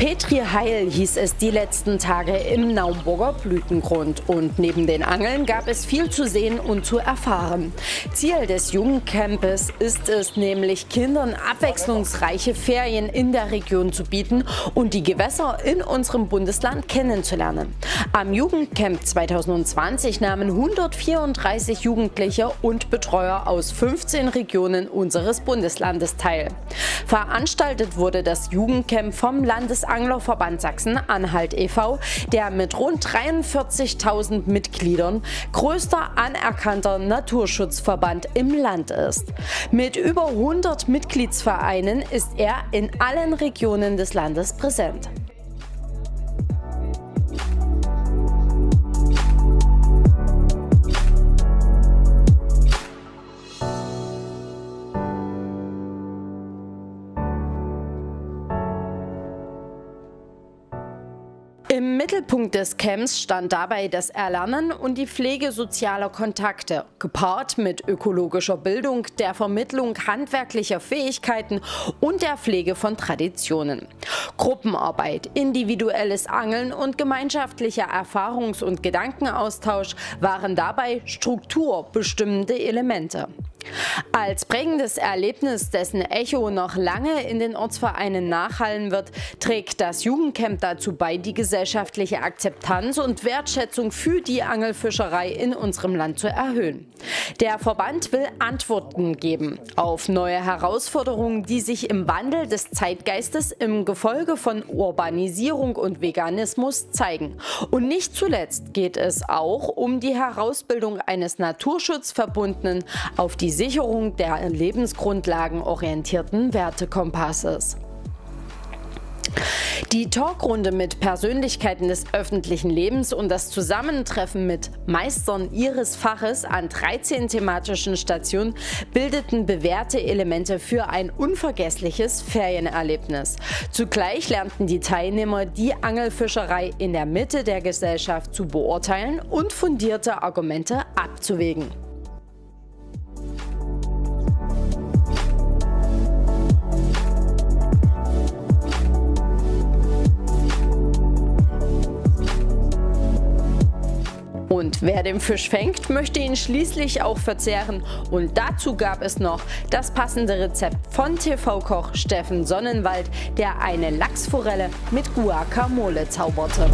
Petri Heil hieß es die letzten Tage im Naumburger Blütengrund und neben den Angeln gab es viel zu sehen und zu erfahren. Ziel des Jugendcampes ist es nämlich, Kindern abwechslungsreiche Ferien in der Region zu bieten und die Gewässer in unserem Bundesland kennenzulernen. Am Jugendcamp 2020 nahmen 134 Jugendliche und Betreuer aus 15 Regionen unseres Bundeslandes teil. Veranstaltet wurde das Jugendcamp vom Landes Anglerverband Sachsen-Anhalt e.V., der mit rund 43.000 Mitgliedern größter anerkannter Naturschutzverband im Land ist. Mit über 100 Mitgliedsvereinen ist er in allen Regionen des Landes präsent. Im Mittelpunkt des Camps stand dabei das Erlernen und die Pflege sozialer Kontakte, gepaart mit ökologischer Bildung, der Vermittlung handwerklicher Fähigkeiten und der Pflege von Traditionen. Gruppenarbeit, individuelles Angeln und gemeinschaftlicher Erfahrungs- und Gedankenaustausch waren dabei strukturbestimmende Elemente. Als prägendes Erlebnis, dessen Echo noch lange in den Ortsvereinen nachhallen wird, trägt das Jugendcamp dazu bei, die gesellschaftliche Akzeptanz und Wertschätzung für die Angelfischerei in unserem Land zu erhöhen. Der Verband will Antworten geben auf neue Herausforderungen, die sich im Wandel des Zeitgeistes im Gefolge von Urbanisierung und Veganismus zeigen. Und nicht zuletzt geht es auch um die Herausbildung eines naturschutzverbundenen auf die Sicherung der Lebensgrundlagen orientierten Wertekompasses. Die Talkrunde mit Persönlichkeiten des öffentlichen Lebens und das Zusammentreffen mit Meistern ihres Faches an 13 thematischen Stationen bildeten bewährte Elemente für ein unvergessliches Ferienerlebnis. Zugleich lernten die Teilnehmer die Angelfischerei in der Mitte der Gesellschaft zu beurteilen und fundierte Argumente abzuwägen. Und wer den Fisch fängt, möchte ihn schließlich auch verzehren. Und dazu gab es noch das passende Rezept von TV-Koch Steffen Sonnenwald, der eine Lachsforelle mit Guacamole zauberte.